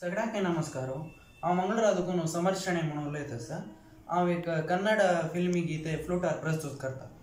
ಸಗಡಾಕೆ ನಮಸ್ಕಾರ. ಆ ಮಂಗಳೂರು ಅದಕ್ಕೂ ಸಮರ್ಷಣೆ ಮನೋಲೈತೆ ಸರ್. ಆ ಕನ್ನಡ ಫಿಲ್ಮಿ ಗೀತೆ ಫ್ಲೂಟಾರ್ ಪ್ರಸ್ತುತ ಕರ್ತ.